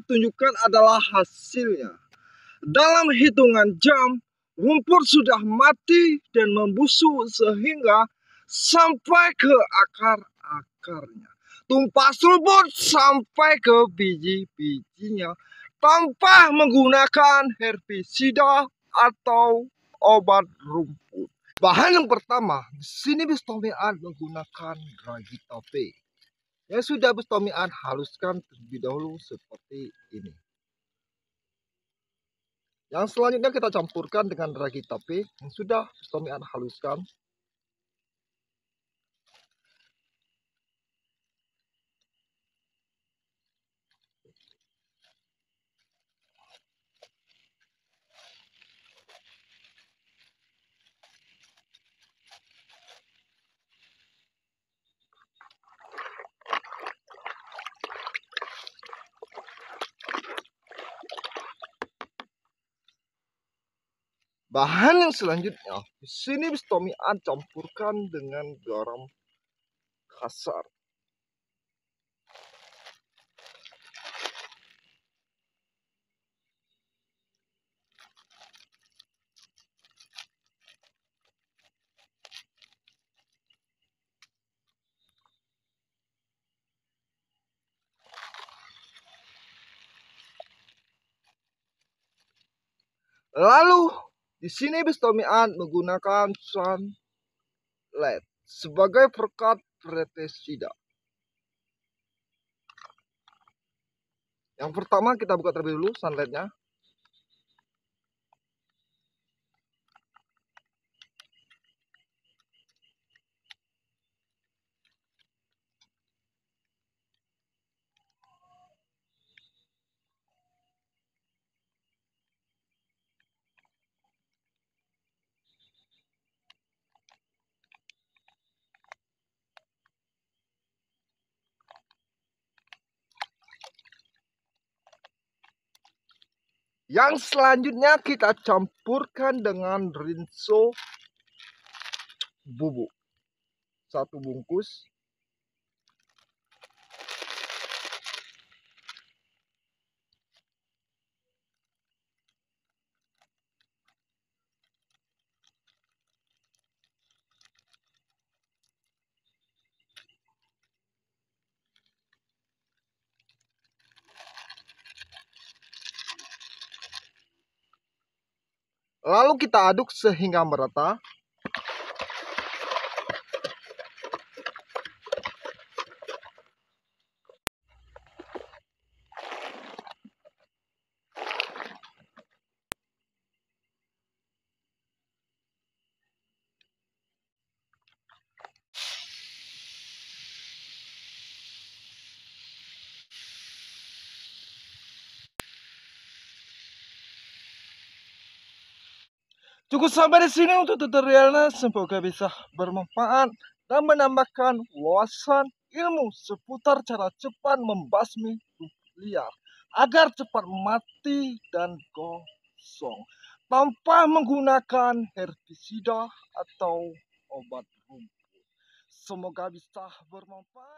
tunjukkan adalah hasilnya. Dalam hitungan jam, rumput sudah mati dan membusuk sehingga sampai ke akar-akarnya. Tumpas rumput sampai ke biji-bijinya tanpa menggunakan herbisida atau obat rumput. Bahan yang pertama, di sini bistomian menggunakan ragi tope. Yang sudah bistomian haluskan terlebih dahulu seperti ini. Yang selanjutnya kita campurkan dengan ragi tape yang sudah bistomian haluskan Bahan yang selanjutnya, di sini bistomian campurkan dengan garam kasar. Lalu di sini Bistomian menggunakan sunlight sebagai perkat pretesida. Yang pertama kita buka terlebih dulu sunlightnya. Yang selanjutnya kita campurkan dengan rinso bubuk. Satu bungkus. Lalu kita aduk sehingga merata. Cukup sampai di sini untuk tutorialnya. Semoga bisa bermanfaat dan menambahkan wawasan ilmu seputar cara cepat membasmi liar agar cepat mati dan gosong tanpa menggunakan herbisida atau obat rumput. Semoga bisa bermanfaat.